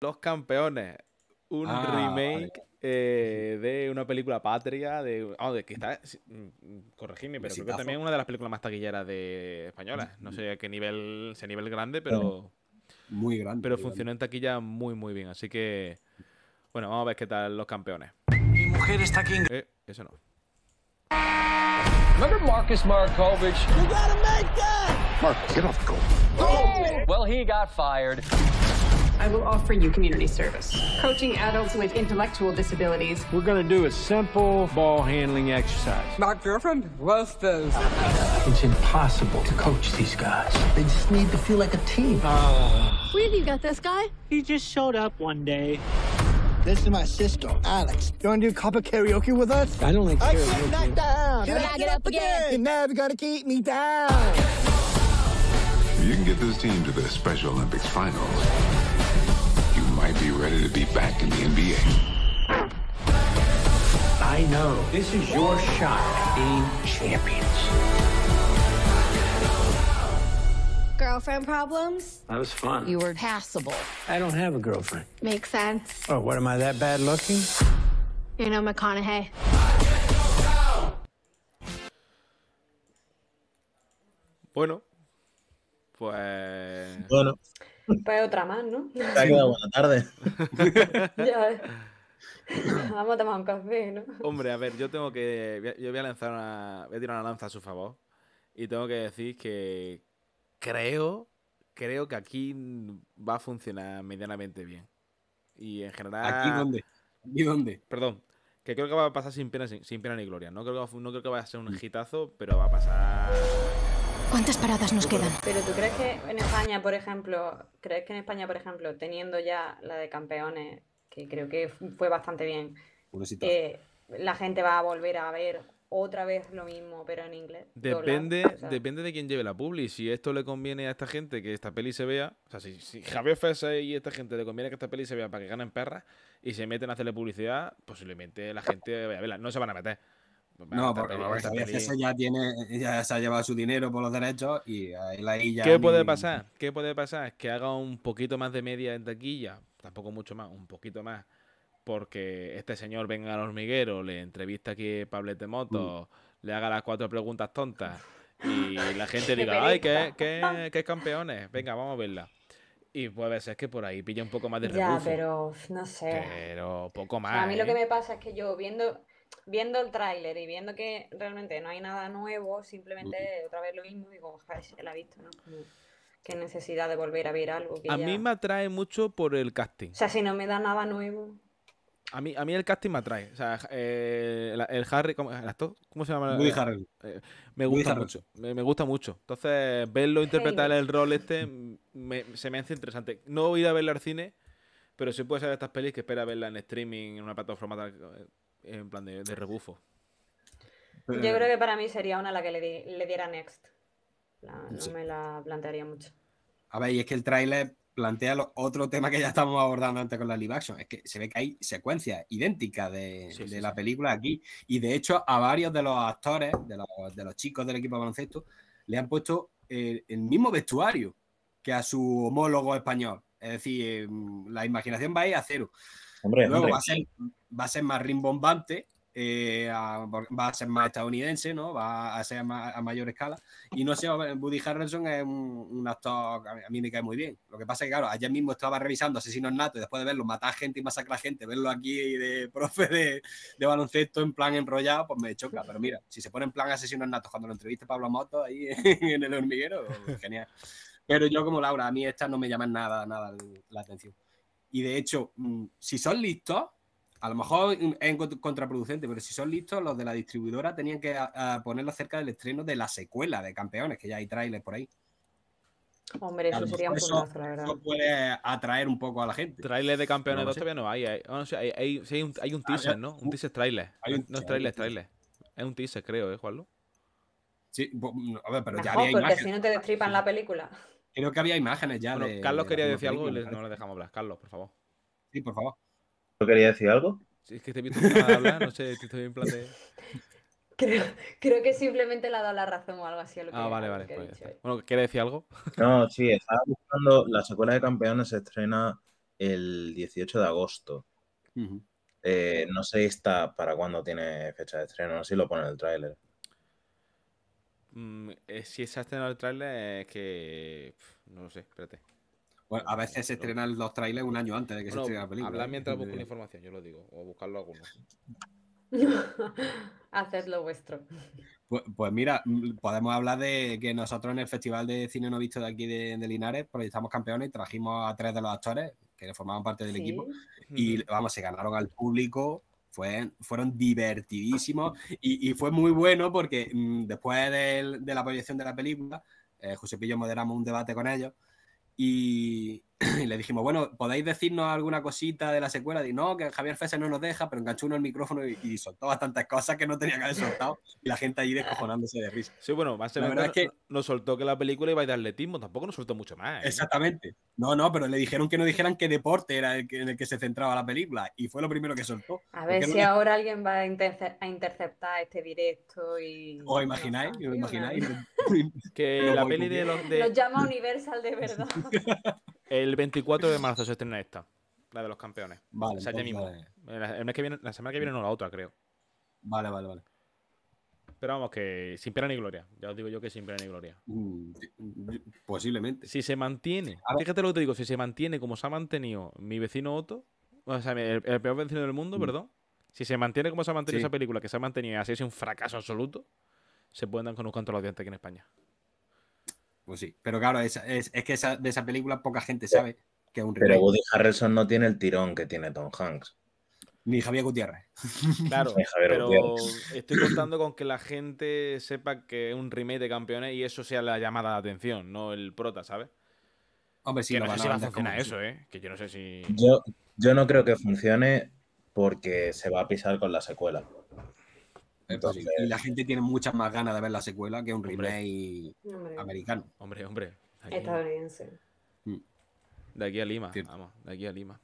Los Campeones, un Ah, remake eh, de una película patria, de, ah, de que está, mm, corregidme, pero creo que también es una de las películas más taquilleras de españolas. No sé a qué nivel, si a nivel grande, pero, Muy grande. pero muy funcionó en taquilla muy, muy bien. Así que, bueno, vamos a ver qué tal los campeones. Mi mujer está aquí. Eh, eso no. Remember Marcus Markovich? You gotta make that! Mark, get off the goal. Well, he got fired. I will offer you community service. Coaching adults with intellectual disabilities. We're gonna do a simple ball handling exercise. My girlfriend loves those. It's impossible to coach these guys. They just need to feel like a team. Ah. Where have you got this guy? He just showed up one day. This is my sister, Alex. You wanna do copper karaoke with us? I don't like I karaoke. get knocked down. Can I get up again? You're never gonna keep me down. You can get this team to the Special Olympics finals, you might be ready to be back in the NBA. I know. This is your shot at being champions. Girlfriend problems? That was fun. You were passable. I don't have a girlfriend. Makes sense. Oh, what am I that bad looking? You know McConaughey. Bueno, pues... Bueno, Pues otra más, ¿no? te ha quedado buena tarde. ya ves. Vamos a tomar un café, ¿no? Hombre, a ver, yo tengo que. voy a- Yo voy a lanzar una. Voy a tirar una lanza a su favor. Y tengo que decir que creo. Creo que aquí va a funcionar medianamente bien. Y en general. ¿Aquí dónde? ¿Aquí dónde? Perdón. Que creo que va a pasar sin pena, sin, sin pena ni gloria. No creo, que va, no creo que vaya a ser un hitazo, pero va a pasar. ¿Cuántas paradas nos quedan? Pero tú crees que en España, por ejemplo, crees que en España, por ejemplo, teniendo ya la de campeones, que creo que fu- fue bastante bien, eh, la gente va a volver a ver otra vez lo mismo, pero en inglés. Depende, O sea, depende de quién lleve la publi. Si esto le conviene a esta gente que esta peli se vea, o sea, si, si Javier Fese y esta gente le conviene que esta peli se vea para que ganen perras y se meten a hacerle publicidad, posiblemente la gente vaya a verla. No se van a meter. No, Esta porque esta César ya tiene, ya se ha llevado su dinero por los derechos y ahí la ya ¿Qué ni- puede pasar? ¿Qué puede pasar? Que haga un poquito más de media en taquilla, tampoco mucho más, un poquito más, porque este señor venga al hormiguero, le entrevista aquí Pablete Moto, le haga las cuatro preguntas tontas y la gente diga, ay, qué, pereza". qué, qué campeones, venga, vamos a verla. Y puede ser que por ahí pilla un poco más de Ya, rebufo. pero no sé. Pero poco O más. sea, a mí lo que ¿eh? me pasa es que yo viendo, viendo el tráiler y viendo que realmente no hay nada nuevo, simplemente otra vez lo mismo, digo, ya la he visto, ¿no? Qué necesidad de volver a ver algo que A ya- mí me atrae mucho por el casting. O sea, si no me da nada nuevo. A mí, a mí el casting me atrae. O sea, eh, el, el Harry, ¿cómo, el actor? ¿Cómo se llama? Woody Eh, Harrelson. eh, me gusta mucho. Me, me gusta mucho. Entonces, verlo interpretar el rol este me- se me hace interesante. No voy a ir a verla al cine, pero sí puede ser de estas pelis que espera verla en streaming, en una plataforma tal- eh, en plan de, de rebufo. Yo creo que para mí sería una a la que le, di- le diera next. La- no Sí. me la plantearía mucho. A ver, y es que el tráiler plantea lo- otro tema que ya estamos abordando antes con la live action. Es que se ve que hay secuencias idénticas de, Sí, de sí, la sí. película aquí. Y de hecho, a varios de los actores, de los, de los chicos del equipo de baloncesto, le han puesto eh, el mismo vestuario que a su homólogo español. Es decir, mm, la imaginación va a ir a cero. Hombre, Luego hombre. va a ser, va a ser más rimbombante, eh, a- va a ser más estadounidense, ¿no? Va a ser ma- a, mayor escala. Y no sé, Woody Harrelson es un, un actor que a mí, a mí me cae muy bien. Lo que pasa es que, claro, ayer mismo estaba revisando Asesinos Natos y después de verlo matar gente y masacrar gente, verlo aquí de profe de, de baloncesto en plan enrollado, pues me choca. Pero mira, si se pone en plan Asesinos Natos cuando lo entreviste Pablo Moto ahí en el hormiguero, genial. Pero yo como Laura, a mí estas no me llaman nada, nada la atención. Y de hecho, mm, si son listos, a lo mejor es cont- contraproducente, pero si son listos, los de la distribuidora tenían que a- a ponerlo cerca del estreno de la secuela de Campeones, que ya hay trailers por ahí. Hombre, eso sería un eso- puntazo, la verdad. Eso puede atraer un poco a la gente. Trailer de campeones No lo 2 sé. todavía no hay. hay, no hay, hay- sí hay un, hay un Ah, teaser, ¿no? Un teaser trailer. un- no es trailer, un es trailer. Es un teaser, creo, ¿eh, Juanlo? Sí, mm, a ver, pero ya Mejor, había porque imágenes. si no te destripan la película. Creo que había imágenes ya. Bueno, de- Carlos quería decir algo y no le dejamos hablar. Carlos, por favor. Sí, por favor. ¿Yo quería decir algo? Si es que te he visto hablar, no sé, estoy en plan de. Creo, creo que simplemente le ha dado la razón o algo así a lo que, Ah, vale, vale. que pues está. Bueno, ¿quiere decir algo? No, sí, estaba buscando. La secuela de Campeones se estrena el 18 de agosto. Eh, no sé esta para cuándo tiene fecha de estreno, no sé si lo pone en el tráiler. Mm, eh, si se ha estrenado el tráiler es que... No lo sé, espérate. Bueno, a veces se estrenan los trailers un año antes de que se estrene la película. hablar ¿eh? mientras busco la información, yo lo digo. O buscarlo alguno. Haced lo vuestro. Pues, pues mira, mm, podemos hablar de que nosotros en el Festival de Cine No Visto de aquí de, de Linares proyectamos campeones y trajimos a tres de los actores que formaban parte del Sí. equipo y vamos, se ganaron al público, fue, fueron divertidísimos y, y fue muy bueno porque mm, después de la proyección de la película, eh, José Pillo moderamos un debate con ellos y, y le dijimos, bueno, ¿podéis decirnos alguna cosita de la secuela? Y no, que Javier Fese no nos deja, pero enganchó uno el micrófono y, y soltó bastantes cosas que no tenía que haber soltado y la gente ahí descojonándose de risa. Sí, bueno, más La verdad es que- nos soltó que la película iba a ir de atletismo, tampoco nos soltó mucho más. ¿eh? Exactamente. No, no, pero le dijeron que no dijeran qué deporte era el que, en el que se centraba la película y fue lo primero que soltó. A ver si no- ahora alguien va a, interce- a interceptar este directo y. ¿Os imagináis? ¿Os imagináis? Que la peli de los de... Nos llama Universal de verdad. El 24 de marzo se estrena esta, la de los campeones. Vale, O sea, mismo. entonces- La, el mes que viene, la semana que viene no la otra, creo. Vale, vale, vale. Pero vamos, que sin pena ni gloria. Ya os digo yo que sin pena ni gloria. Mm, Posiblemente. Si se mantiene, fíjate lo que te digo, si se mantiene como se ha mantenido mi vecino Otto, o sea, el, el peor vecino del mundo, Mm. perdón. Si se mantiene como se ha mantenido Sí. esa película, que se ha mantenido y así es un fracaso absoluto, se pueden dar con un canto a audiencia aquí en España. Pues sí. Pero claro, es, es, es que esa- de esa película poca gente sabe que es un Pero remake. Woody Harrelson no tiene el tirón que tiene Tom Hanks. Ni Javier Gutiérrez. Claro, Ni Javier pero Gutiérrez. estoy contando con que la gente sepa que es un remake de campeones y eso sea la llamada de atención, no el prota, ¿sabes? Hombre, sí, que lo no sé si va a funcionar eso. ¿eh? Que yo no sé si... Yo, yo no creo que funcione porque se va a pisar con la secuela. Es posible. Y la gente tiene muchas más ganas de ver la secuela que un Hombre. remake Hombre, americano. Hombre, hombre. estadounidense. De aquí a Lima, Cierto. vamos, de aquí a Lima.